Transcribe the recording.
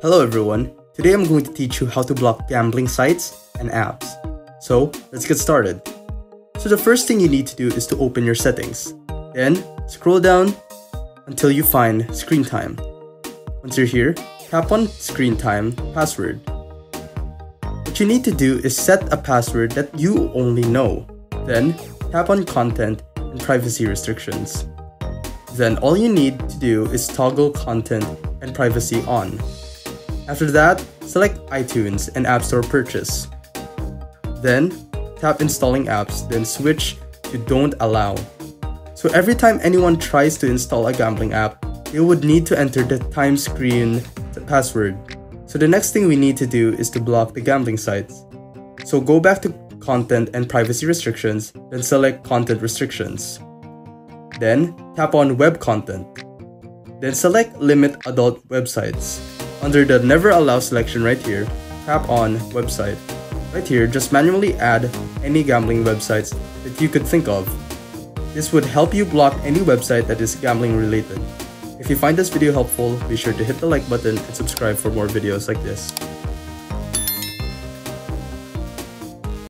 Hello everyone, today I'm going to teach you how to block gambling sites and apps. So let's get started. So the first thing you need to do is to open your settings. Then scroll down until you find screen time. Once you're here, tap on screen time password. What you need to do is set a password that you only know. Then tap on content and privacy restrictions. Then all you need to do is toggle content and privacy on. After that, select iTunes and App Store purchase. Then, tap installing apps, then switch to don't allow. So every time anyone tries to install a gambling app, they would need to enter the time screen password. So the next thing we need to do is to block the gambling sites. So go back to content and privacy restrictions, then select content restrictions. Then tap on web content. Then select limit adult websites. Under the never allow selection right here, tap on website. Right here, just manually add any gambling websites that you could think of. This would help you block any website that is gambling related. If you find this video helpful, be sure to hit the like button and subscribe for more videos like this.